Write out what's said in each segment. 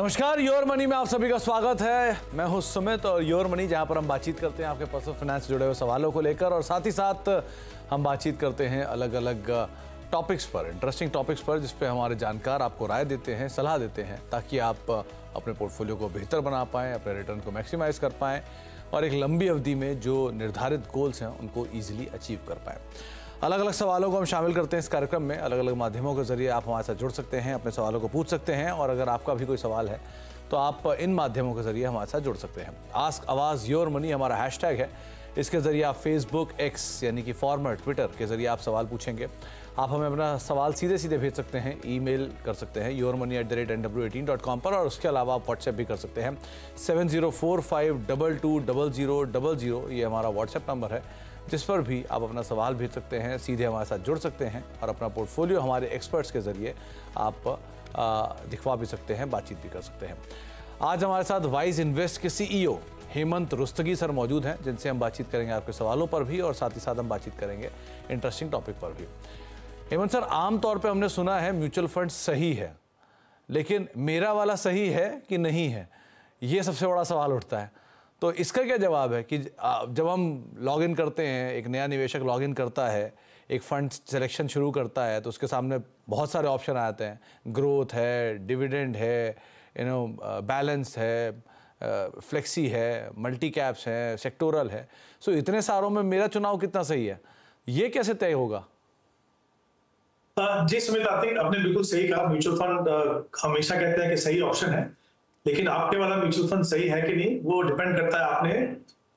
नमस्कार your money में आप सभी का स्वागत है। मैं हूँ सुमित और योर मनी जहाँ पर हम बातचीत करते हैं आपके पर्सनल फाइनेंस जुड़े हुए सवालों को लेकर और साथ ही साथ हम बातचीत करते हैं अलग अलग टॉपिक्स पर इंटरेस्टिंग टॉपिक्स पर, जिस पे हमारे जानकार आपको राय देते हैं, सलाह देते हैं, ताकि आप अपने पोर्टफोलियो को बेहतर बना पाएँ, अपने रिटर्न को मैक्सिमाइज कर पाएँ और एक लंबी अवधि में जो निर्धारित गोल्स हैं, उनको ईजिली अचीव कर पाएँ। अलग अलग सवालों को हम शामिल करते हैं इस कार्यक्रम में। अलग अलग माध्यमों के ज़रिए आप हमारे साथ जुड़ सकते हैं, अपने सवालों को पूछ सकते हैं और अगर आपका भी कोई सवाल है तो आप इन माध्यमों के ज़रिए हमारे साथ जुड़ सकते हैं। आस्क आवाज़ योर मनी हमारा हैशटैग है। इसके ज़रिए आप फेसबुक एक्स यानी कि फॉर्मर ट्विटर के ज़रिए आप सवाल पूछेंगे। आप हमें अपना सवाल सीधे सीधे भेज सकते हैं, ईमेल कर सकते हैं your money at the rate N W eighteen dot com पर और उसके अलावा आप व्हाट्सएप भी कर सकते हैं। Seven zero four five double two double zero double zero ये हमारा व्हाट्सएप नंबर है। जिस पर भी आप अपना सवाल भेज सकते हैं, सीधे हमारे साथ जुड़ सकते हैं और अपना पोर्टफोलियो हमारे एक्सपर्ट्स के ज़रिए आप दिखवा भी सकते हैं, बातचीत भी कर सकते हैं। आज हमारे साथ वाइज इन्वेस्ट के सीईओ हेमंत रुस्तगी सर मौजूद हैं, जिनसे हम बातचीत करेंगे आपके सवालों पर भी और साथ ही साथ हम बातचीत करेंगे इंटरेस्टिंग टॉपिक पर भी। हेमंत सर आमतौर पर हमने सुना है म्यूचुअल फंड सही है, लेकिन मेरा वाला सही है कि नहीं है? ये सबसे बड़ा सवाल उठता है। तो इसका क्या जवाब है कि जब हम लॉगिन करते हैं, एक नया निवेशक लॉगिन करता है, एक फंड सिलेक्शन शुरू करता है तो उसके सामने बहुत सारे ऑप्शन आते हैं। ग्रोथ है डिविडेंड है यू नो बैलेंस है फ्लेक्सी है मल्टी कैप्स है सेक्टोरल है। सो इतने सारों में मेरा चुनाव कितना सही है? ये कैसे तय होगा? जी, सुमित, आपने बिल्कुल सही कहा। म्यूचुअल फंड हमेशा कहते हैं कि सही ऑप्शन है। लेकिन आपके वाला म्यूचुअल फंड सही है कि नहीं वो डिपेंड करता है आपने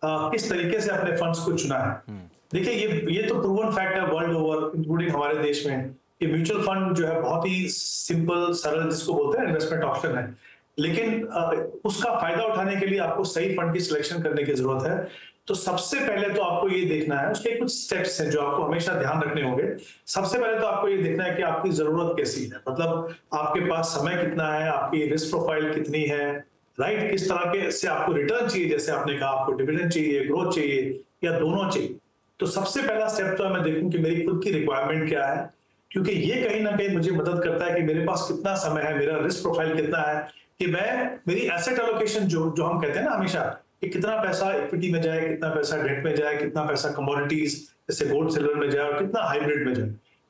आ, किस तरीके से अपने फंड्स को चुना है। हम्म। देखिए ये ये तो प्रूवन फैक्ट है वर्ल्ड ओवर इंक्लूडिंग हमारे देश में कि म्यूचुअल फंड जो है बहुत ही सिंपल सरल जिसको बोलते हैं इन्वेस्टमेंट ऑप्शन है। लेकिन आ, उसका फ़ायदा उठाने के लिए आपको सही फंड की सिलेक्शन करने की ज़रूरत है। तो सबसे पहले तो आपको ये देखना है, उसके कुछ स्टेप्स हैं जो आपको हमेशा ध्यान रखने होंगे। सबसे पहले तो आपको ये देखना है कि आपकी ज़रूरत कैसी है मतलब आपके पास समय कितना है, आपकी रिस्क प्रोफ़ाइल कितनी है राइट किस तरह के से आपको रिटर्न चाहिए, जैसे आपने कहा आपको डिविडेंड चाहिए ग्रोथ चाहिए, या दोनों चाहिए। तो सबसे पहला स्टेप तो मैं देखूँ कि मेरी खुद की रिक्वायरमेंट क्या है, क्योंकि ये कहीं ना कहीं मुझे मदद करता है कि मेरे पास कितना समय है, मेरा रिस्क प्रोफ़ाइल कितना है, कि मैं मेरी एसेट एलोकेशन जो जो हम कहते हैं ना हमेशा कि कितना पैसा इक्विटी में जाए, कितना पैसा डेट में जाए, कितना पैसा कमोडिटीज जैसे गोल्ड सिल्वर में जाए और कितना हाइब्रिड में जाए।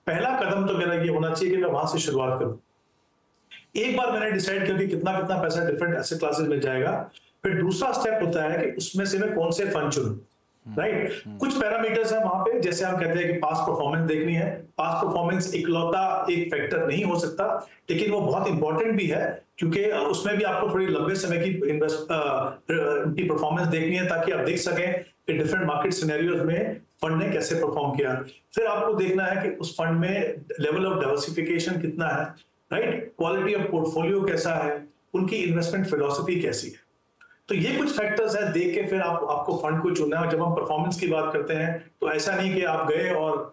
पहला कदम तो मेरा ये होना चाहिए कि मैं वहाँ से शुरुआत करूँ। एक बार मैंने डिसाइड किया कितना कितना पैसा डिफरेंट एसेट क्लासेस में जाएगा। फिर दूसरा स्टेप होता है कि उसमें से मैं कौन से फंड चुनूं। Right right? Hmm. कुछ पैरामीटर्स है वहाँ पे जैसे हम कहते हैं कि पास परफॉर्मेंस देखनी है। पास परफॉर्मेंस इकलौता एक फैक्टर नहीं हो सकता लेकिन वो बहुत इंपॉर्टेंट भी है क्योंकि उसमें भी आपको थोड़ी लंबे समय की इन्वेस्ट की परफॉर्मेंस देखनी है ताकि आप देख सकें कि डिफरेंट मार्केट सिनेरियोज में फंड ने कैसे परफॉर्म किया। फिर आपको देखना है कि उस फंड में लेवल ऑफ़ डाइवर्सिफिकेशन कितना है राइट क्वालिटी ऑफ़ पोर्टफोलियो कैसा है? उनकी इन्वेस्टमेंट फिलोसफी कैसी है? तो ये कुछ फैक्टर्स है, देख के फिर आप, आपको फंड को चुनना है। जब हम परफॉर्मेंस की बात करते हैं तो ऐसा नहीं कि आप गए और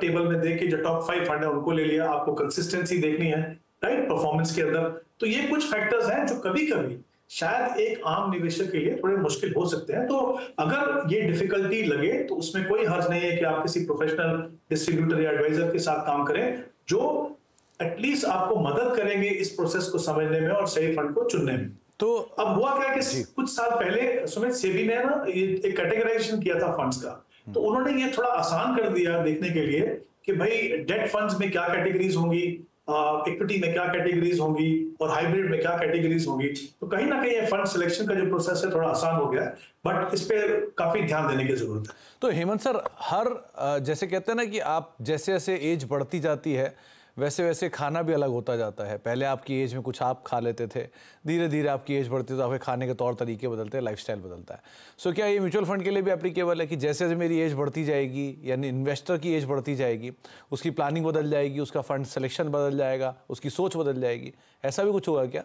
टेबल में देख के जो टॉप फाइव फंड है, उनको ले लिया, आपको कंसिस्टेंसी देखनी है राइट परफॉर्मेंस के अंदर। तो ये कुछ फैक्टर्स हैं जो कभी कभी शायद एक आम निवेशक के लिए थोड़े मुश्किल हो सकते हैं। तो अगर ये डिफिकल्टी लगे तो उसमें कोई हर्ज नहीं है कि आप किसी प्रोफेशनल डिस्ट्रीब्यूटर या एडवाइजर के साथ काम करें, जो एटलीस्ट आपको मदद करेंगे इस प्रोसेस को समझने में और सही फंड को चुनने में। तो अब हुआ क्या कि कुछ साल पहले सुमित सेबी ने ना ये एक कैटेगराइजेशन किया था फंड्स का। तो उन्होंने ये थोड़ा आसान कर दिया देखने के लिए कि भाई डेट फंड्स में क्या कैटेगरीज होंगी इक्विटी में क्या कैटेगरीज होंगी और हाइब्रिड में क्या कैटेगरीज होंगी। तो कहीं ना कहीं ये फंड सिलेक्शन का जो प्रोसेस है थोड़ा आसान हो गया बट इस पर काफ़ी ध्यान देने की ज़रूरत है। तो हेमंत सर हर जैसे कहते हैं ना कि आप जैसे जैसे एज बढ़ती जाती है वैसे वैसे खाना भी अलग होता जाता है। पहले आपकी एज में कुछ आप खा लेते थे धीरे धीरे आपकी एज बढ़ती तो आपके खाने के तौर तरीके बदलते हैं लाइफ बदलता है। सो so, क्या ये म्यूचुअल फंड के लिए भी एप्लीकेबल है कि जैसे जैसे मेरी एज बढ़ती जाएगी यानी इन्वेस्टर की एज बढ़ती जाएगी उसकी प्लानिंग बदल जाएगी उसका फंड सिलेक्शन बदल जाएगा उसकी सोच बदल जाएगी ऐसा भी कुछ होगा क्या?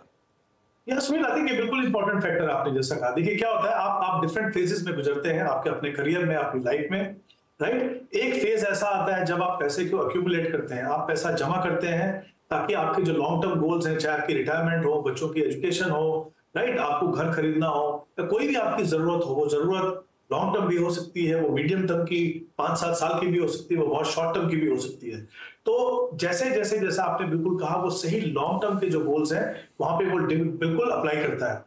यस सुनील आई थिंक ये बिल्कुल इंपॉर्टेंट फैक्टर आपने जैसा कहा। देखिए क्या होता है आप आप डिफरेंट फेजेस में गुजरते हैं आपके अपने करियर में अपनी लाइफ में। राइट एक फ़ेज़ ऐसा आता है जब आप पैसे को अक्यूमुलेट करते हैं, आप पैसा जमा करते हैं ताकि आपके जो लॉन्ग टर्म गोल्स हैं, चाहे आपकी रिटायरमेंट हो, बच्चों की एजुकेशन हो राइट आपको घर खरीदना हो, या कोई भी आपकी ज़रूरत हो, वो ज़रूरत लॉन्ग टर्म भी हो सकती है, वो मीडियम टर्म की पाँच सात साल की भी हो सकती है, वो बहुत शॉर्ट टर्म की भी हो सकती है। तो जैसे जैसे जैसा आपने बिल्कुल कहा, वो सही लॉन्ग टर्म के जो गोल्स हैं, वहाँ पे वो बिल्कुल अप्लाई करता है।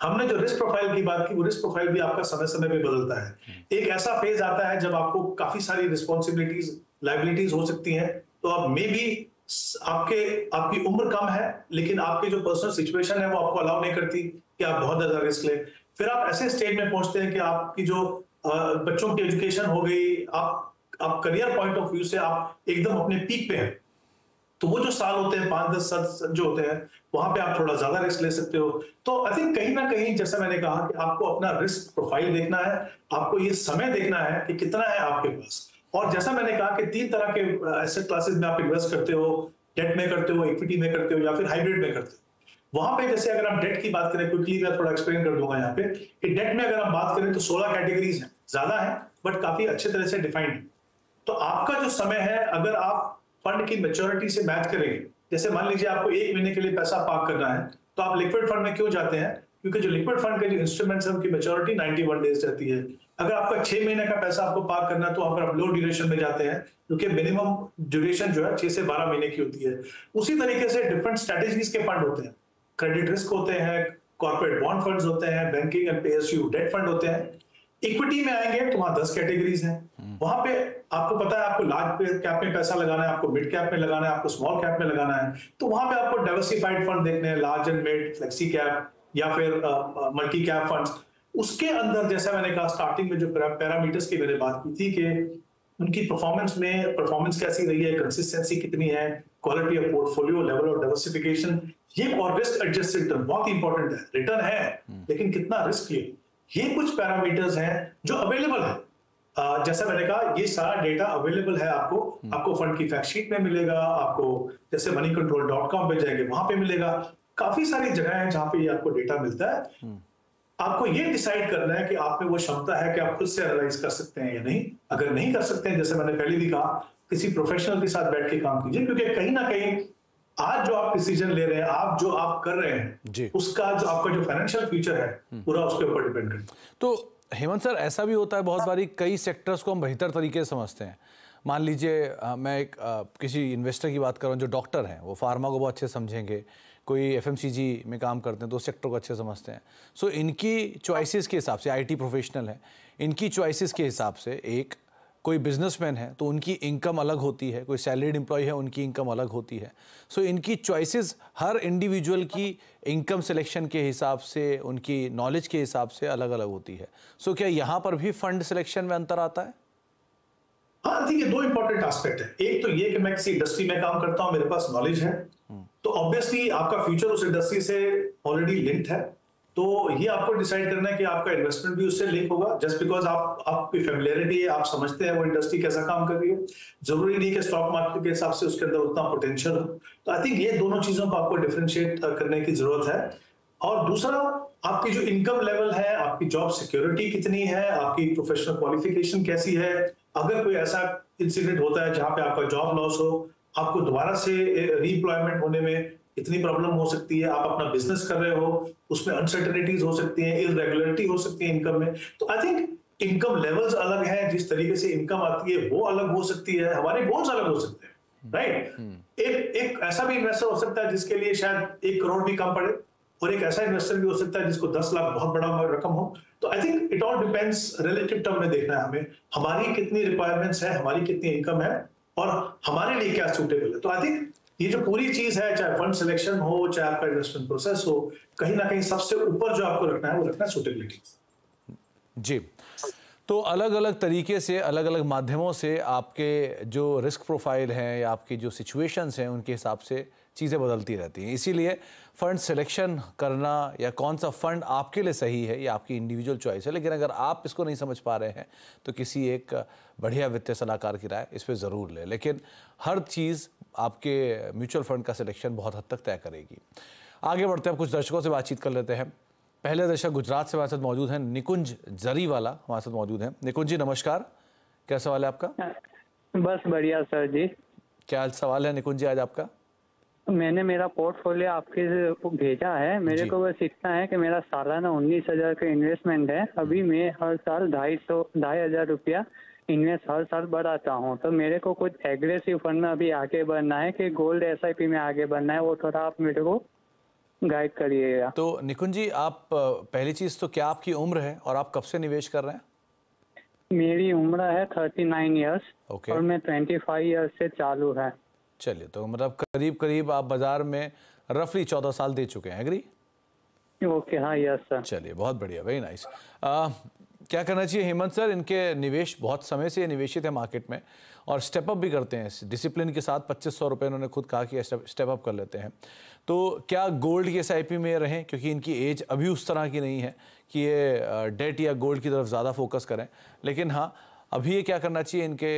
हमने जो रिस्क प्रोफ़ाइल की बात की वो रिस्क प्रोफ़ाइल भी आपका समय समय पे बदलता है। एक ऐसा फ़ेज़ आता है जब आपको काफ़ी सारी रिस्पॉन्सिबिलिटीज लाइबिलिटीज हो सकती हैं तो आप मे बी आपके आपकी उम्र कम है लेकिन आपकी जो पर्सनल सिचुएशन है वो आपको अलाउ नहीं करती कि आप बहुत ज़्यादा रिस्क लें। फिर आप ऐसे स्टेज में पहुँचते हैं कि आपकी जो बच्चों की एजुकेशन हो गई आप आप करियर पॉइंट ऑफ़ व्यू से आप एकदम अपने पीक पे हैं। तो वो जो साल होते हैं, पाँच, दस साल जो होते हैं, वहाँ पे आप थोड़ा ज़्यादा रिस्क ले सकते हो। तो आई थिंक कहीं ना कहीं जैसा मैंने कहा कि आपको अपना रिस्क प्रोफ़ाइल देखना है, आपको ये समय देखना है कि कितना है आपके पास। और जैसा मैंने कहा कि तीन तरह के एसेट क्लासेस में आप इन्वेस्ट करते हो डेट में करते हो इक्विटी में करते हो या फिर हाइब्रिड में करते हो। वहाँ पे जैसे अगर आप डेट की बात करें क्विकली मैं थोड़ा एक्सप्लेन कर दूँगा यहाँ पे कि डेट में अगर हम बात करें तो 16 कैटेगरीज हैं। ज़्यादा है बट काफ़ी अच्छे तरह से डिफाइंड है। तो आपका जो समय है, अगर आप फंड की मेच्योरिटी से मैच करेंगे। जैसे मान लीजिए आपको एक महीने के लिए पैसा पार्क करना है तो आप लिक्विड फंड में क्यों जाते हैं? क्योंकि जो लिक्विड फंड के जो इंस्ट्रूमेंट्स है, उनकी मेच्योरिटी 91 डेज़ रहती है। अगर आपका छह महीने का पैसा आपको पार्क करना है तो आप लो ड्यूरेशन में जाते हैं क्योंकि मिनिमम ड्यूरेशन जो है, छह से बारह महीने की होती है। उसी तरीके से डिफरेंट स्ट्रेटेजीज के फंड होते हैं। क्रेडिट रिस्क होते हैं कॉर्पोरेट बॉन्ड फंड्स होते हैं banking and PSU debt fund होते हैं। इक्विटी में आएँगे तो वहाँ दस कैटेगरीज हैं। हम्म। वहाँ पे आपको पता है आपको लार्ज कैप में पैसा लगाना है आपको मिड कैप में लगाना है आपको स्मॉल कैप में लगाना है। तो वहाँ पे आपको डाइवर्सिफाइड फंड देखने हैं large and mid flexi cap या फिर मल्टी कैप फंड्स उसके अंदर जैसा मैंने कहा स्टार्टिंग में जो पैरामीटर्स की मैंने बात की थी कि उनकी परफॉर्मेंस में परफॉर्मेंस कैसी रही है कंसिस्टेंसी कितनी है quality of portfolio level of diversification ये और रिस्क एडजस्टेड रिटर्न बहुत इंपॉर्टेंट है। रिटर्न है हम्म। लेकिन कितना रिस्क ये ये कुछ पैरामीटर्स हैं जो अवेलेबल है। Uh, जैसा मैंने कहा ये सारा डेटा अवेलेबल है आपको। हम्म। आपको फंड की फैक्ट शीट में मिलेगा आपको जैसे मनी कंट्रोल डॉट कॉम पे जाएँगे वहाँ पे मिलेगा। काफ़ी सारी जगह है जहाँ पे ये आपको डेटा मिलता है। हम्म। आपको ये डिसाइड करना है कि आप में वो क्षमता है कि आप खुद से एनालाइज कर सकते हैं या नहीं। अगर नहीं कर सकते हैं जैसे मैंने पहले भी कहा किसी प्रोफेशनल के साथ बैठ के काम कीजिए क्योंकि कहीं ना कहीं आज जो आप डिसीज़न ले रहे हैं आप जो आप कर रहे हैं जी। उसका जो आपका जो फाइनेंशियल फ्यूचर है हम्म। पूरा उसके ऊपर डिपेंड करता है तो हेमंत सर ऐसा भी होता है बहुत बारी कई सेक्टर्स को हम बेहतर तरीके से समझते हैं मान लीजिए मैं एक आ, किसी इन्वेस्टर की बात कर रहा हूँ जो डॉक्टर हैं वो फार्मा को बहुत अच्छे समझेंगे कोई एफएमसीजी में काम करते हैं तो सेक्टर को अच्छे समझते हैं सो so, इनकी चॉइसेस के हिसाब से आईटी प्रोफेशनल है इनकी चॉइसेस के हिसाब से एक कोई बिजनेसमैन है तो उनकी इनकम अलग होती है कोई सैलरीड एम्प्लॉय है उनकी इनकम अलग होती है। सो so, इनकी चॉइसेस हर इंडिविजुअल की इनकम सिलेक्शन के हिसाब से उनकी नॉलेज के हिसाब से अलग अलग होती है। सो so, क्या यहाँ पर भी फंड सिलेक्शन में अंतर आता है? हाँ देखिए दो इंपॉर्टेंट एस्पेक्ट है। एक तो ये कि मैं किसी इंडस्ट्री में काम करता हूँ मेरे पास नॉलेज है। तो ऑब्वियसली आपका फ्यूचर उस इंडस्ट्री से ऑलरेडी लिंक्ड है। तो ये आपको डिसाइड करना है कि आपका इन्वेस्टमेंट भी उससे लिंक होगा। जस्ट बिकॉज़ आप, आपकी फेमिलियरिटी है, आप समझते हैं वो इंडस्ट्री कैसा काम कर रही है। ज़रूरी नहीं कि स्टॉक मार्केट के हिसाब से उसके अंदर उतना पोटेंशियल हो। तो आई थिंक ये दोनों चीज़ों को आपको डिफ्रेंशिएट करने की ज़रूरत है। और दूसरा, आपकी जो इनकम लेवल है, आपकी जॉब सिक्योरिटी कितनी है, आपकी प्रोफेशनल क्वालिफिकेशन कैसी है, अगर कोई ऐसा इंसिडेंट होता है जहाँ पे आपका जॉब लॉस हो, आपको दोबारा से रीएम्प्लॉयमेंट होने में इतनी प्रॉब्लम हो सकती है आप अपना बिज़नेस कर रहे हो उसमें अनसर्टनिटीज हो सकती हैं इरेगुलरिटी हो सकती है इनकम में। तो आई थिंक इनकम लेवल्स अलग हैं जिस तरीके से इनकम आती है वो अलग हो सकती है हमारे गोल्स अलग हो सकते हैं राइट हम्म, हम्म। एक एक ऐसा भी इन्वेस्टर हो सकता है जिसके लिए शायद एक करोड़ भी कम पड़े और एक ऐसा इन्वेस्टर भी हो सकता है जिसको दस लाख बहुत बड़ा रकम हो। तो I think it all depends relative term में देखना है हमें हमारी कितनी रिक्वायरमेंट्स है हमारी कितनी इनकम है और हमारे लिए क्या सूटेबल है। तो आई थिंक ये जो पूरी चीज़ है, चाहे फंड सिलेक्शन हो, चाहे आपका इन्वेस्टमेंट प्रोसेस हो, कहीं ना कहीं सबसे ऊपर जो आपको रखना है, वो रखना है सूटेबिलिटी जी। तो अलग अलग तरीके से अलग अलग माध्यमों से आपके जो रिस्क प्रोफ़ाइल हैं या आपकी जो सिचुएशंस हैं, उनके हिसाब से चीज़ें बदलती रहती हैं। इसीलिए फ़ंड सिलेक्शन करना या कौन सा फ़ंड आपके लिए सही है, या आपकी इंडिविजुअल चॉइस है। लेकिन अगर आप इसको नहीं समझ पा रहे हैं तो किसी एक बढ़िया वित्तीय सलाहकार की राय इस पर ज़रूर लें। लेकिन हर चीज़ आपके म्यूचुअल फंड का सिलेक्शन बहुत हद तक तय करेगी। आगे बढ़ते हैं कुछ दर्शकों से बातचीत कर लेते हैं। पहले दर्शक गुजरात से हमारे साथ मौजूद हैं निकुंज जरी वाला हमारे साथ मौजूद हैं। निकुंज जी नमस्कार। क्या सवाल है आपका? बस बढ़िया सर जी। क्या सवाल है निकुंज जी आज आपका? मैंने मेरा पोर्टफोलियो आपके भेजा है। मेरे को बस इतना है कि मेरा सालाना उन्नीस हज़ार का इन्वेस्टमेंट है। अभी मैं हर साल ढाई सौ ढाई हज़ार रुपया इन्वेस्ट हर साल बढ़ाता हूँ। तो मेरे को कुछ एग्रेसिव फंड में अभी आगे बढ़ना है कि गोल्ड एसआईपी में आगे बढ़ना है वो थोड़ा आप मेरे को गाइड करिएगा। तो निकुंज जी आप पहली चीज़ तो क्या आपकी उम्र है और आप कब से निवेश कर रहे हैं? मेरी उम्र है थर्टी नाइन ईयर्स ओके और मैं ट्वेंटी फाइव ईयर्स से चालू है। चलिए तो मतलब करीब करीब आप बाज़ार में रफली चौदह साल दे चुके हैं एग्री ओके हाँ यस सर चलिए बहुत बढ़िया वेरी नाइस क्या करना चाहिए हेमंत सर? इनके निवेश, बहुत समय से ये निवेशित है मार्केट में और स्टेप अप भी करते हैं। डिसिप्लिन के साथ पच्चीस सौ रुपये इन्होंने खुद कहा कि स्टेप अप कर लेते हैं। तो क्या गोल्ड की एस में रहें? क्योंकि इनकी एज अभी उस तरह की नहीं है कि ये डेट या गोल्ड की तरफ़ ज़्यादा फोकस करें। लेकिन हाँ अभी ये क्या करना चाहिए? इनके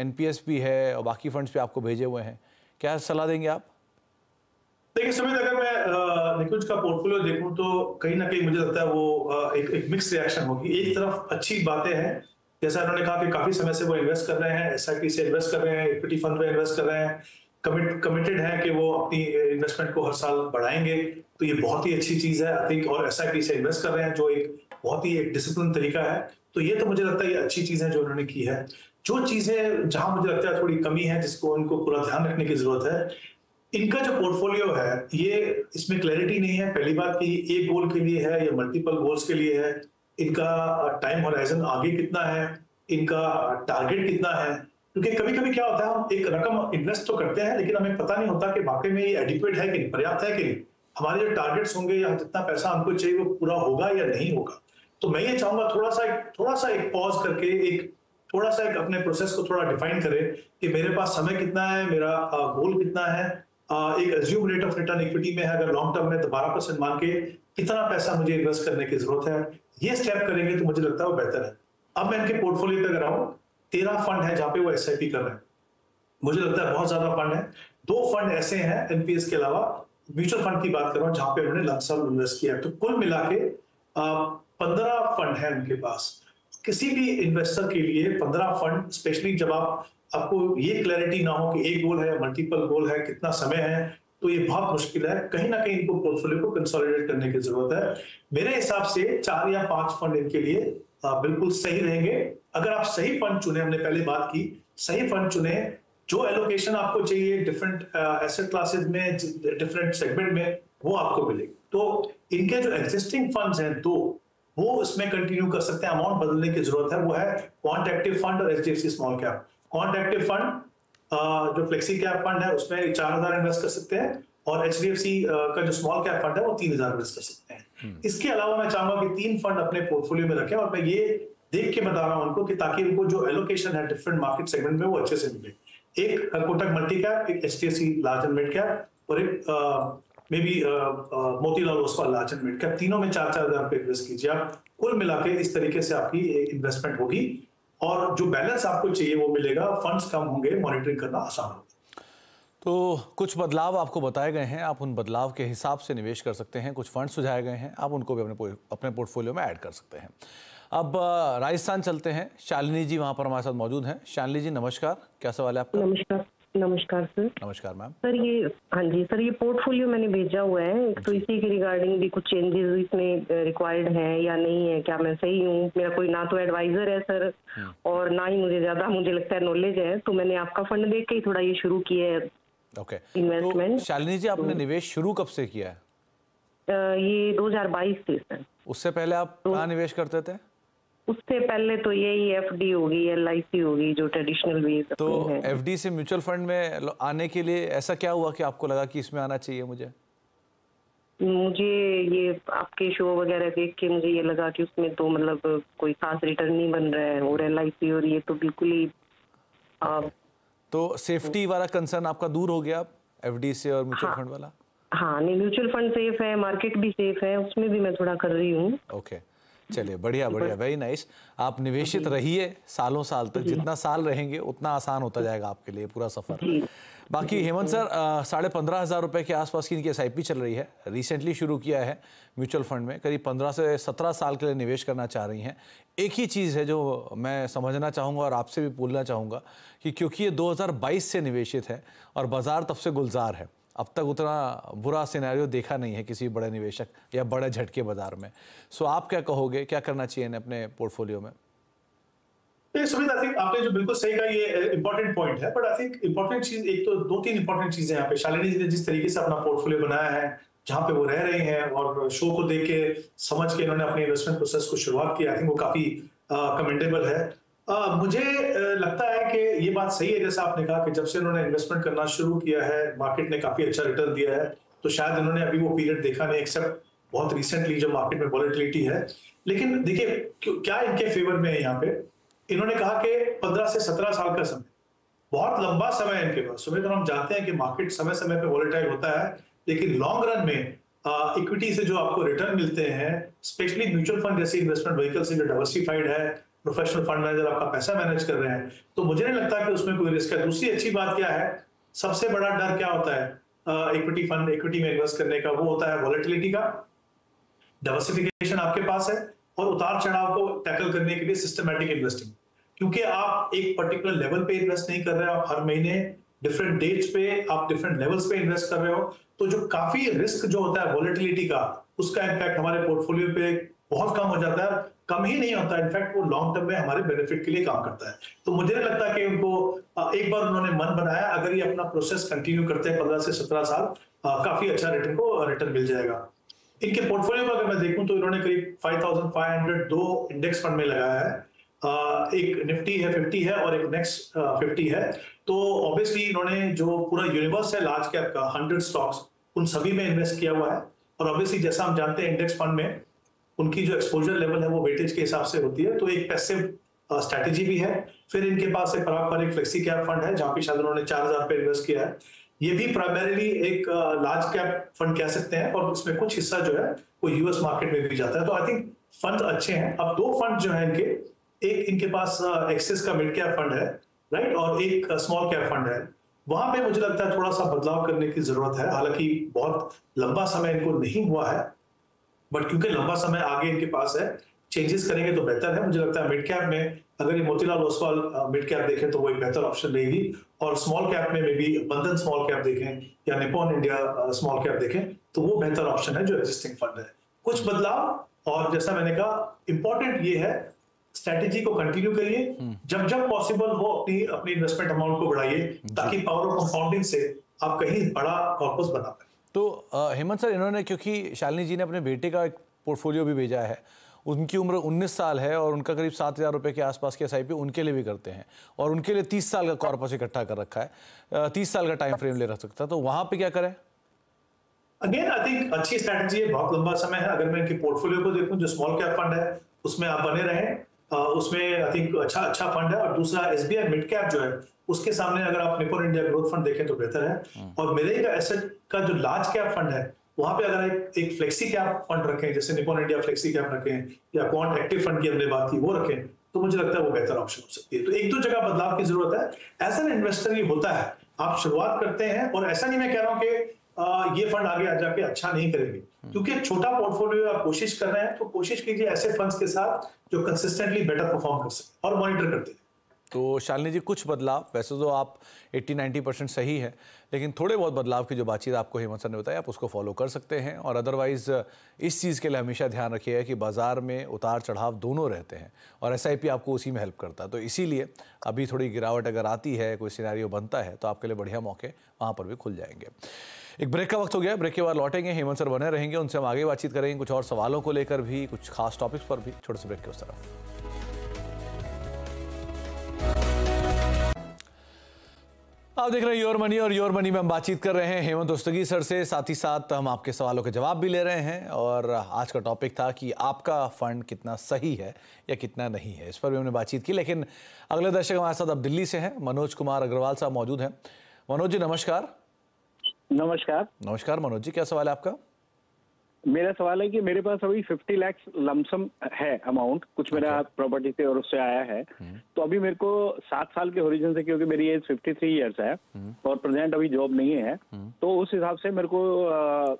एनपीएस भी है और बाकी फंड्स भी आपको भेजे हुए हैं। क्या सलाह देंगे आप? देखिए, सुमित, अगर मैं निकुंज का पोर्टफोलियो देखूँ तो कहीं ना कहीं मुझे लगता है वो एक एक मिक्स रिएक्शन होगी। एक तरफ़ अच्छी बातें हैं। जैसा उन्होंने कहा कि काफ़ी समय से वो इन्वेस्ट कर रहे हैं एसआईपी से इन्वेस्ट कर रहे हैं इक्विटी फंड में इन्वेस्ट कर रहे हैं। कमिट कमिटेड है कि वो अपनी इन्वेस्टमेंट को हर साल बढ़ाएँगे। तो ये बहुत ही अच्छी चीज़ है आई थिंक और एसआईपी से इन्वेस्ट कर रहे हैं, जो एक बहुत ही एक डिसिप्लिन तरीका है। तो ये तो मुझे लगता है ये अच्छी चीज़ है जो उन्होंने की है। जो चीज़ें, जहाँ मुझे लगता है थोड़ी कमी है, जिसको उनको पूरा ध्यान रखने की ज़रूरत है इनका जो पोर्टफोलियो है, ये इसमें क्लैरिटी नहीं है। पहली बात कि एक गोल के लिए है, या मल्टीपल गोल्स के लिए है। इनका टाइम होराइजन आगे कितना है? इनका टारगेट कितना है? क्योंकि कभी कभी क्या होता है, हम एक रकम इन्वेस्ट तो करते हैं, लेकिन हमें पता नहीं होता कि वाकई में ये एडिक्वेट है कि पर्याप्त है कि नहीं। हमारे जो टारगेट्स होंगे या जितना पैसा हमको चाहिए, वो पूरा होगा या नहीं होगा? तो मैं ये चाहूँगा थोड़ा सा थोड़ा सा एक पॉज करके, एक थोड़ा सा एक अपने प्रोसेस को थोड़ा डिफाइन करें कि मेरे पास समय कितना है, मेरा गोल कितना है एक assume rate of return equity में है, अगर लॉन्ग टर्म में तो बारह परसेंट मान के कितना पैसा मुझे इन्वेस्ट करने की ज़रूरत है, ये स्टेप करेंगे तो मुझे लगता है वो बेहतर है। अब मैं इनके पोर्टफोलियो पे अगर आऊँ, तेरह फंड है जहाँ पे वो एसआईपी कर रहे हैं। मुझे लगता है बहुत ज़्यादा फंड है। दो फंड ऐसे हैं एनपीएस के अलावा म्यूचुअल फंड की बात कर रहा हूँ, जहाँ पे उन्होंने लमसम इन्वेस्ट किया तो कुल मिला के पंद्रह फंड है उनके पास। किसी भी इन्वेस्टर के लिए पंद्रह फंड स्पेशली जब आप आपको ये क्लैरिटी ना हो कि एक गोल है मल्टीपल गोल है, कितना समय है तो ये बहुत मुश्किल है। कहीं ना कहीं इनको पोर्टफोलियो को कंसोलिडेट करने की ज़रूरत है। मेरे हिसाब से चार या पाँच फंड इनके लिए बिल्कुल सही रहेंगे। अगर आप सही फंड चुने, हमने पहले बात की, सही फंड चुने, जो एलोकेशन आपको चाहिए डिफरेंट एसेट क्लासेस में डिफरेंट सेगमेंट में, वो आपको मिलेगी। तो इनके जो एग्जिस्टिंग फंड्स हैं, दो, वो इसमें कंटिन्यू कर सकते हैं। अमाउंट बदलने की ज़रूरत है। वो है क्वांट एक्टिव फंड और H small cap Quant active fund जो फ्लेक्सी कैप फंड है उसमें चार हज़ार इन्वेस्ट कर सकते हैं और एच डी एफ़ सी का जो स्मॉल कैप फंड है वो तीन हज़ार इन्वेस्ट कर सकते हैं। इसके अलावा मैं चाहूँगा कि तीन फंड अपने पोर्टफोलियो में रखें और मैं ये देख के बता रहा हूँ उनको कि ताकि उनको जो एलोकेशन है डिफरेंट मार्केट सेगमेंट में वो अच्छे से मिले। एक कोटक मल्टी कैप एक H D F C large and mid cap और एक maybe Motilal Oswal large and mid cap तीनों में चार चार हज़ार रुपए इन्वेस्ट कीजिए। आप कुल मिला के इस तरीके से आपकी इन्वेस्टमेंट होगी। और जो बैलेंस आपको चाहिए वो मिलेगा फंड्स कम होंगे मॉनिटरिंग करना आसान होगा। तो कुछ बदलाव आपको बताए गए हैं आप उन बदलाव के हिसाब से निवेश कर सकते हैं कुछ फंड सुझाए गए हैं आप उनको भी अपने अपने पोर्टफोलियो में ऐड कर सकते हैं। अब राजस्थान चलते हैं शालिनी जी वहाँ पर हमारे साथ मौजूद हैं। शालिनी जी नमस्कार क्या सवाल है आपका? नमस्कार। नमस्कार सर नमस्कार मैम सर ये हाँ जी सर ये पोर्टफोलियो मैंने भेजा हुआ है। तो इसी के रिगार्डिंग भी कुछ चेंजेस इसमें रिक्वायर्ड हैं या नहीं है? क्या मैं सही हूँ? मेरा कोई ना तो एडवाइजर है सर और ना ही मुझे ज़्यादा मुझे लगता है नॉलेज है। तो मैंने आपका फंड देख के ही थोड़ा ये शुरू किया है। Okay Investment. तो शालिनी जी आपने निवेश शुरू कब से किया है? ये 2022 से सर उससे पहले आप कहाँ निवेश करते थे? उससे पहले तो यही एफ़ डी होगी एल आई सी होगी जो ट्रेडिशनल वे तो है। एफडी से म्यूचुअल फंड में आने के लिए ऐसा क्या हुआ कि आपको लगा कि इसमें आना चाहिए मुझे? मुझे ये आपके शो वगैरह देख के मुझे ये लगा कि उसमें तो मतलब कोई खास रिटर्न नहीं बन रहा है और एल आई सी और ये तो बिल्कुल ही आ, तो सेफ्टी वाला कंसर्न आपका दूर हो गया एफडी से और म्यूचुअल फंड वाला? हाँ नहीं म्यूचुअल फंड सेफ़ है मार्केट भी सेफ़ है उसमें भी मैं थोड़ा कर रही हूँ। ओके चलिए बढ़िया बढ़िया वेरी नाइस आप निवेशित रहिए सालों साल तक जितना साल रहेंगे उतना आसान होता जाएगा आपके लिए पूरा सफ़र। बाकी हेमंत सर साढ़े पंद्रह हज़ार रुपये के आसपास की इनकी एसआईपी चल रही है। रिसेंटली शुरू किया है म्यूचुअल फंड में। करीब पंद्रह से सत्रह साल के लिए निवेश करना चाह रही हैं। एक ही चीज़ है जो मैं समझना चाहूँगा और आपसे भी बोलना चाहूँगा कि क्योंकि ये 2022 से निवेशित है और बाज़ार तब से गुलजार है। अब तक उतना बुरा सिनेरियो देखा नहीं है किसी बड़े निवेशक या बड़े झटके बाज़ार में। सो आप क्या कहोगे? क्या करना चाहिए अपने पोर्टफोलियो में? सुमित आई थिंक आपने जो बिल्कुल सही कहा, ये इंपॉर्टेंट पॉइंट है बट आई थिंक इंपॉर्टेंट चीज़, एक तो दो तीन इंपॉर्टेंट चीज़ें यहाँ पे। शालिनी जी ने जिस तरीके से अपना पोर्टफोलियो बनाया है, जहाँ पे वो रह रहे हैं और शो को देख के, समझ के इन्होंने अपने इन्वेस्टमेंट प्रोसेस को शुरुआत की आई थिंक वो काफ़ी कमेंडेबल है। आ, मुझे लगता है कि ये बात सही है जैसा आपने कहा कि जब से इन्होंने इन्वेस्टमेंट करना शुरू किया है मार्केट ने काफ़ी अच्छा रिटर्न दिया है तो शायद इन्होंने अभी वो पीरियड देखा नहीं एक्सेप्ट बहुत रिसेंटली जो मार्केट में वॉलिटिलिटी है। लेकिन देखिए क्या इनके फेवर में है यहाँ पे? इन्होंने कहा कि 15 से 17 साल का समय बहुत लंबा समय है इनके पास। सुमित हम जानते हैं कि मार्केट समय समय पे वॉलेटाइल होता है लेकिन लॉन्ग रन में इक्विटी से जो आपको रिटर्न मिलते हैं स्पेशली म्यूचुअल फंड जैसे इन्वेस्टमेंट व्हीकल से जो डाइवर्सिफाइड है प्रोफेशनल फंड मैनेजर आपका पैसा मैनेज कर रहे हैं तो मुझे नहीं लगता कि उसमें कोई रिस्क है। दूसरी अच्छी बात क्या है? सबसे बड़ा डर क्या होता है? इक्विटी फंड इक्विटी में इन्वेस्ट करने का, वो होता है वॉलेटिलिटी का। डाइवर्सिफिकेशन आपके पास है और उतार चढ़ाव को टैकल करने के लिए सिस्टमेटिक इन्वेस्टिंग क्योंकि आप एक पर्टिकुलर लेवल पे इन्वेस्ट नहीं कर रहे हो आप हर महीने डिफरेंट डेट्स पे, आप डिफरेंट लेवल्स पे इन्वेस्ट कर रहे हो तो जो काफ़ी रिस्क जो होता है वॉलिटिलिटी का, उसका इम्पैक्ट हमारे पोर्टफोलियो पे बहुत कम हो जाता है। कम ही नहीं होता। इनफैक्ट वो लॉन्ग टर्म में हमारे बेनिफिट के लिए काम करता है। तो मुझे नहीं लगता कि उनको एक बार उन्होंने मन बनाया, अगर ये अपना प्रोसेस कंटिन्यू करते हैं पंद्रह से सत्रह साल काफ़ी अच्छा रिटर्न को रिटर्न मिल जाएगा। इनके पोर्टफोलियो में अगर मैं देखूँ तो इन्होंने करीब 5500 दो इंडेक्स फंड में लगाया है। एक निफ्टी है फिफ्टी है और एक नेक्स्ट फिफ्टी है। तो ऑब्वियसली इन्होंने जो पूरा यूनिवर्स है लार्ज कैप का हंड्रेड स्टॉक्स उन सभी में इन्वेस्ट किया हुआ है। और ऑब्वियसली जैसा हम जानते हैं इंडेक्स फंड में उनकी जो एक्सपोजर लेवल है वो वेटेज के हिसाब से होती है तो एक पैसिव स्ट्रैटेजी भी है। फिर इनके पास एक पारंपरिक फ्लेक्सी कैप फंड है, जहाँ पे शायद उन्होंने चार हज़ार पे इन्वेस्ट किया है। ये भी प्राइमरीली एक लार्ज कैप फंड कह सकते हैं, और इसमें कुछ हिस्सा जो है वो यूएस मार्केट में भी जाता है। तो आई थिंक फंड अच्छे हैं। अब दो फंड जो है इनके, एक इनके पास एक्सेस का मिड कैप फंड है राइट और एक स्मॉल कैप फंड है। वहाँ पे मुझे लगता है थोड़ा सा बदलाव करने की ज़रूरत है। हालाँकि बहुत लंबा समय इनको नहीं हुआ है बट क्योंकि लंबा समय आगे इनके पास है चेंजेस करेंगे तो बेहतर है। मुझे लगता है मिड कैप में अगर ये मोतीलाल ओसवाल मिड कैप देखें तो वो एक बेहतर ऑप्शन रहेगी। और स्मॉल कैप में maybe Bandhan small cap देखें या निपॉन इंडिया स्मॉल कैप देखें तो वो बेहतर ऑप्शन है जो एग्जिस्टिंग फंड है। कुछ बदलाव और जैसा मैंने कहा इंपॉर्टेंट ये है स्ट्रेटेजी को कंटिन्यू करिए। हम्म। जब जब पॉसिबल हो अपनी अपनी इन्वेस्टमेंट अमाउंट को बढ़ाइए ताकि पावर ऑफ़ कंपाउंडिंग से आप कहीं बड़ा कॉर्पस बना पाए। तो हेमंत सर, इन्होंने, क्योंकि शालिनी जी ने अपने बेटे का एक पोर्टफोलियो भी भेजा है, उनकी उम्र 19 साल है और उनका करीब सात हज़ार रुपये के आसपास के एस उनके लिए भी करते हैं और उनके लिए 30 साल का कॉर्पस इकट्ठा कर रखा है। 30 साल का टाइम फ्रेम ले रख सकता है। तो वहाँ पे क्या करें? अगेन आई थिंक अच्छी स्ट्रैटेजी है, बहुत लंबा समय है। अगर मैं इनके पोर्टफोलियो को देखूँ, जो स्मॉल कैप फंड है, उसमें आप बने रहें। उसमें आई थिंक अच्छा अच्छा फंड है और दूसरा S B I mid cap जो है उसके सामने अगर आप निपोन इंडिया ग्रोथ फंड देखें तो बेहतर है। हम्म। और मेरे का एसेट का जो लार्ज कैप फंड है वहाँ पे अगर एक, एक फ्लेक्सी कैप फंड रखें जैसे निपोन इंडिया फ्लेक्सी कैप रखें या क्वांट एक्टिव फंड की हमने बात की वो रखें तो मुझे लगता है वो बेहतर ऑप्शन हो सकती है। तो एक दो जगह बदलाव की ज़रूरत है। एज एन इन्वेस्टर ये होता है। आप शुरुआत करते हैं और ऐसा नहीं मैं कह रहा हूँ कि ये फंड आगे आ जाके अच्छा नहीं करेंगे। क्योंकि छोटा पोर्टफोलियो आप कोशिश कर रहे हैं तो कोशिश कीजिए ऐसे फंड्स के साथ जो कंसिस्टेंटली बेटर परफॉर्म कर सके और मॉनिटर करते हैं तो शालिनी जी कुछ बदलाव वैसे तो आप 80-90 परसेंट सही है लेकिन थोड़े बहुत बदलाव की जो बातचीत आपको हेमंत सर ने बताया आप उसको फॉलो कर सकते हैं और अदरवाइज़ इस चीज़ के लिए हमेशा ध्यान रखिएगा कि बाज़ार में उतार चढ़ाव दोनों रहते हैं और एसआईपी आपको उसी में हेल्प करता है। तो इसीलिए अभी थोड़ी गिरावट अगर आती है कोई सिनारियो बनता है तो आपके लिए बढ़िया मौके वहाँ पर भी खुल जाएँगे। एक ब्रेक का वक्त हो गया ब्रेक के बाद लौटेंगे, हेमंत सर बने रहेंगे, उनसे हम आगे बातचीत करेंगे, कुछ और सवालों को लेकर भी, कुछ खास टॉपिक्स पर भी। छोटे से ब्रेक के उस तरफ़। आप देख रहे हैं योर मनी और योर मनी में हम बातचीत कर रहे हैं। हेमंत उस्तगी सर से, साथ ही साथ हम आपके सवालों के जवाब भी ले रहे हैं। और आज का टॉपिक था कि आपका फंड कितना सही है या कितना नहीं है। इस पर भी हमने बातचीत की, लेकिन अगले दर्शक हमारे साथ अब दिल्ली से हैं। मनोज कुमार अग्रवाल साहब मौजूद हैं। मनोज जी, नमस्कार। नमस्कार। नमस्कार मनोज जी क्या सवाल है आपका? मेरा सवाल है कि मेरे पास अभी 50 लाख लमसम है अमाउंट कुछ मेरा प्रॉपर्टी से और उससे आया है। हम्म। तो अभी मेरे को सात साल के होरिजन से क्योंकि मेरी एज 53 इयर्स है हम्म। और प्रेजेंट अभी जॉब नहीं है हम्म। तो उस हिसाब से मेरे को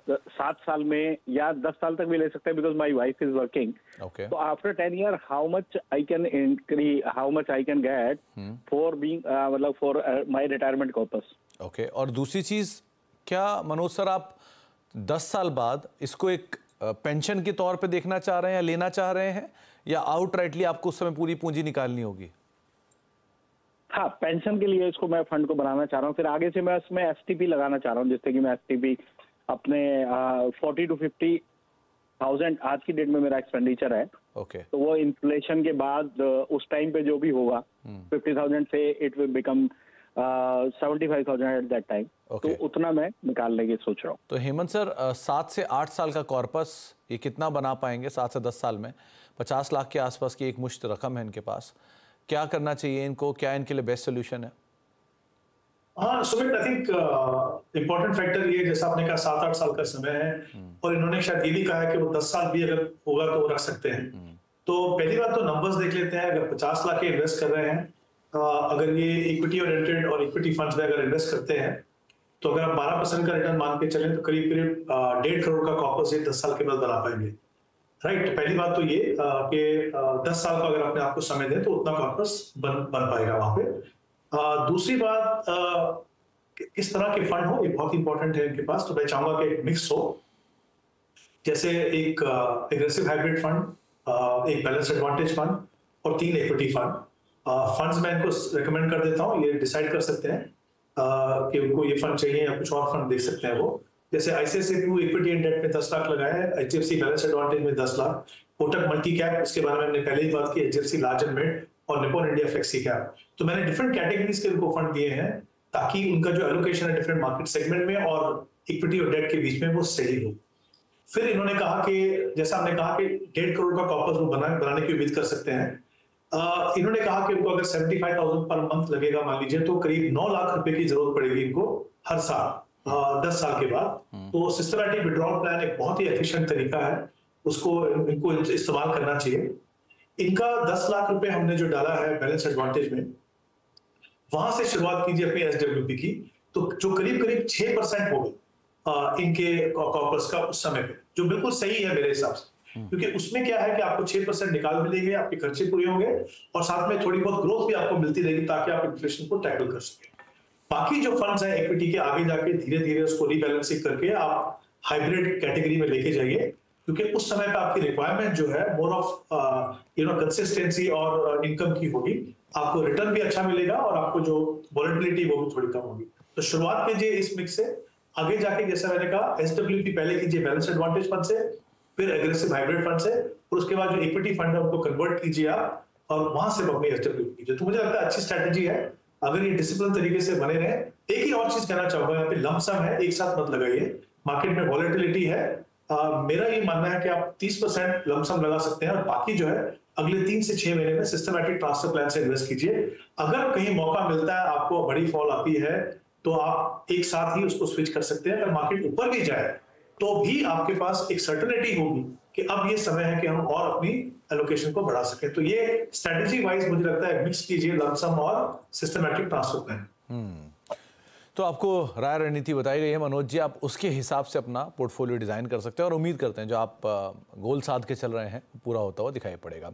सात साल में या दस साल तक भी ले सकते हैं because my wife is working तो after ten year how much I can incre how much I can get for being मतलब for my retirement corpus okay और दूसरी चीज़ क्या मनोज सर आप दस साल बाद इसको एक पेंशन के तौर पे देखना चाह रहे हैं या लेना चाह रहे हैं या आउटराइटली आपको उस समय पूरी पूंजी निकालनी होगी हाँ पेंशन के लिए इसको मैं फंड को बनाना चाह रहा हूँ फिर आगे से मैं इसमें एस लगाना चाह रहा हूँ जिससे कि मैं एसटीपी अपने फोर्टी टू फिफ्टी थाउज़ेंड आज की डेट में मेरा एक्सपेंडिचर है ओके okay. तो वो इन्फ्लेशन के बाद उस टाइम पे जो भी होगा फिफ्टी हम्म। थाउज़ेंड से it will become seventy five thousand at that time तो उतना मैं निकालने की सोच रहा हूँ। तो हेमंत सर सात से आठ साल का कॉर्पस ये कितना बना पाएँगे सात से दस साल में? पचास लाख के आसपास की एक मुश्त रकम है इनके पास। क्या करना चाहिए इनको? क्या इनके लिए बेस्ट सोल्यूशन है? हाँ Sumit I think important factor ये जैसा आपने कहा सात आठ साल का समय है। हम्म। और इन्होंने शायद ये भी कहा है कि वो दस साल भी अगर होगा तो रख सकते हैं। हम्म। तो पहली बात तो नंबर्स देख लेते हैं। अगर पचास लाख के इन्वेस्ट कर रहे हैं अगर ये इक्विटी ओरिएंटेड और इक्विटी फंड्स में अगर इन्वेस्ट करते हैं तो अगर आप बारह परसेंट का रिटर्न मान के चलें तो करीब करीब डेढ़ करोड़ का कॉपर्स ये दस साल के बाद बना पाएँगे। राइट पहली बात तो ये कि दस साल का अगर अपने आप को समय दें तो उतना कॉर्पस बन बन पाएगा वहाँ पे। दूसरी बात किस तरह के फंड हो, ये बहुत इंपॉर्टेंट है इनके पास तो मैं चाहूँगा कि मिक्स हो। जैसे एक एग्रेसिव हाइब्रिड फंड एक बैलेंस एडवांटेज फंड और तीन इक्विटी फंड फंड्स मैं इनको रिकमेंड कर देता हूँ, ये डिसाइड कर सकते हैं कि उनको ये फंड चाहिए या कुछ और फंड देख सकते हैं वो। जैसे आईसीआईसी इक्विटी एंड डेट में दस लाख लगाया है एच बैलेंस एडवांटेज में दस लाख, कोटक मल्टी कैप उसके बारे में हमने पहले ही बात की एच लार्ज एंड और निपोन इंडिया फ्लेक्सी कैप तो मैंने डिफरेंट कैटेगरीज के उनको फंड दिए हैं, ताकि उनका जो एलोकेशन है डिफरेंट मार्केट सेगमेंट में और इक्विटी और डेट के बीच में वो सही हो। फिर इन्होंने कहा कि, जैसा हमने कहा कि डेढ़ करोड़ का कॉपर्स वो बना, बनाने की उम्मीद कर सकते हैं इन्होंने कहा कि उनको अगर seventy five thousand per month लगेगा मान लीजिए तो करीब नौ लाख रुपए की ज़रूरत पड़ेगी इनको हर साल दस साल के बाद। हम्म। तो सिस्टमैटिक विड्रॉल प्लान एक बहुत ही एफिशिएंट तरीका है। उसको इनको इस्तेमाल करना चाहिए। इनका दस लाख रुपए हमने जो डाला है बैलेंस एडवांटेज में वहाँ से शुरुआत कीजिए अपनी एस की। तो जो करीब करीब छह परसेंट हो गई इनके कॉर्पस का उस समय पे जो बिल्कुल सही है मेरे हिसाब से। क्योंकि उसमें क्या है कि आपको छह परसेंट निकाल मिलेंगे आपके खर्चे पूरे होंगे और साथ में थोड़ी बहुत ग्रोथ भी आपको मिलती रहेगी ताकि आप इन्फ्लेशन को टैकल कर सके। बाकी जो फंड्स है इक्विटी के आगे जाके धीरे धीरे उसको रिबैलेंसिंग करके आप हाइब्रिड कैटेगरी में लेके जाइए क्योंकि उस समय पे आपकी रिक्वायरमेंट जो है more of you know consistency और इनकम uh, की होगी। आपको रिटर्न भी अच्छा मिलेगा और आपको जो वॉलिटिलिटी वो भी थोड़ी कम होगी। तो शुरुआत कीजिए इस मिक्स से। आगे जाके जैसा मैंने कहा एस पहले कीजिए बैलेंस एडवांटेज फंड से। फिर एग्रेसिव हाइब्रिड फंड से और उसके बाद जो इक्विटी फंड है उनको कन्वर्ट कीजिए आप और वहाँ से अपनी एस्टेब्लिश कीजिए। तो मुझे लगता है अच्छी स्ट्रेटेजी है। अगर ये डिसिप्लिन तरीके से बने रहे एक ही और चीज़ कहना चाहूँगा यहाँ पे लमसम है एक साथ मत लगाइए। मार्केट में वॉलेटिलिटी है। आ, मेरा ये मानना है कि आप 30 परसेंट लमसम लगा सकते हैं और बाकी जो है अगले तीन से छह महीने में सिस्टमेटिक ट्रांसफ़र प्लान से इन्वेस्ट कीजिए। अगर कहीं मौका मिलता है आपको बड़ी फॉल आती है तो आप एक साथ ही उसको स्विच कर सकते हैं। अगर मार्केट ऊपर भी जाए तो भी आपके पास एक सर्टनिटी होगी कि अब ये समय है कि हम और अपनी एलोकेशन को बढ़ा सके। तो ये स्ट्रेटेजी वाइज मुझे लगता है मिक्स कीजिए लमसम और सिस्टमेटिक ट्रांसफ़र प्लान तो आपको राय रणनीति बताई गई है, मनोज जी, आप उसके हिसाब से अपना पोर्टफोलियो डिज़ाइन कर सकते हैं और उम्मीद करते हैं जो आप गोल साध के चल रहे हैं, पूरा होता हुआ दिखाई पड़ेगा।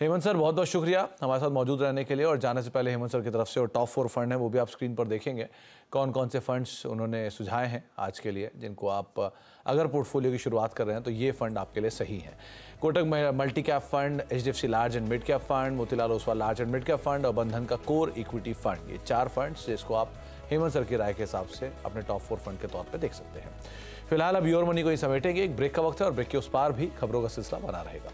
हेमंत सर बहुत बहुत शुक्रिया हमारे साथ मौजूद रहने के लिए और जाने से पहले हेमंत सर की तरफ़ से और टॉप फोर फंड है, वो भी आप स्क्रीन पर देखेंगे। कौन कौन से फंड्स उन्होंने सुझाए हैं आज के लिए, जिनको आप, अगर पोर्टफोलियो की शुरुआत कर रहे हैं तो ये फंड आपके लिए सही है। Kotak multi cap fund H large and mid cap fund Motilal Oswal large and mid cap fund और बंधन का कोर इक्विटी फंड ये चार फंड्स जिसको आप हेमंत सर की राय के हिसाब से अपने टॉप फोर फंड के तौर पर देख सकते हैं। फ़िलहाल अब योर मनी को ही समेटेंगे, एक ब्रेक का वक्त है और ब्रेक के उस पार भी खबरों का सिलसिला बना रहेगा।